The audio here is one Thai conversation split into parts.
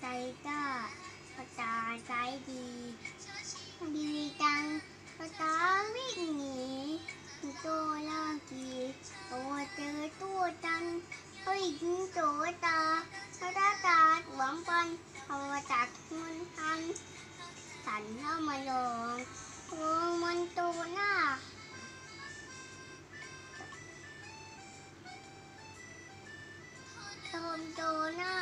ใจก็ประจาใจดี ดีจังปภาษาวิ่งหนีตัวล่าดีตัวเจอตัวจันเฮ้ยถึงตัวตาพระตาตหวังปันอวตารมันทันสันเข้ามาลงโอ้มันตัวหน้าโดนโดนหน้า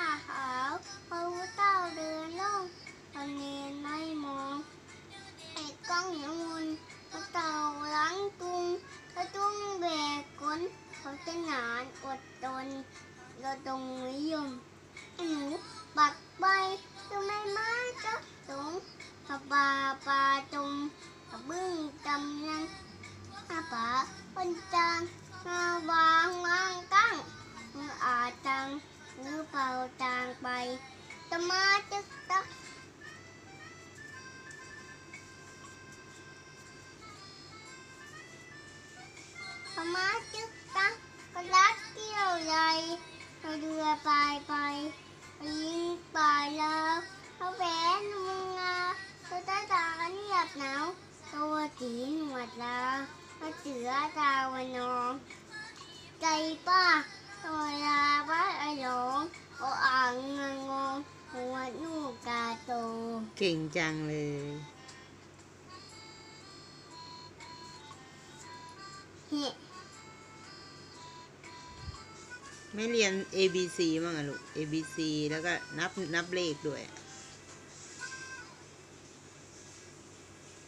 ดทนเราตรงนิยมไอ้หนูปักใบจะไม่มาจะสงปลาปลาปลาจม กระบึ้งจำนันอาป่าคนจางมาวางวางกั้งมืออาจังมือเป่าจางไปตะมาจึกตักพม่าจึกตักก็รักเกี่ยวใหญ่เราเรือไปไปยิงไปแล้วเขาแหวนมึงอาเขาตาตากันเหยียบหนาวตัวจีหนวดแล้วเขาเสือตาวันนอง ใจป้าตัวลาบ้าไอ้หลงโออ่างงงงหัวนูกกาโต เก่งจังเลยเฮ้ ไม่เรียน A B C บ้างอะลูก A B C แล้วก็นับนับเลขด้วย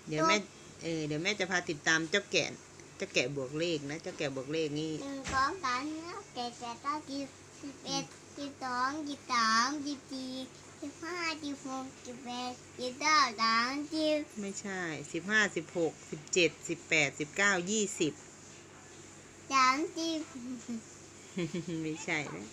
เดี๋ยวแม่เออเดี๋ยวแม่จะพาติดตามเจ้าแกะเจ้าแกะบวกเลขนะเจ้าแกะบวกเลขนี่หนึ่งสองสามสี่ห้าเจ็ดแปดเก้าสิบสิบเอ็ดสิบสองสิบสามสิบสี่สิบห้าสิบหกสิบแปดสิบเก้าสามสิบไม่ใช่สิบห้าสิบหกสิบเจ็ดสิบแปดสิบเก้ายี่สิบสามสิบ ไม่ใช่นะ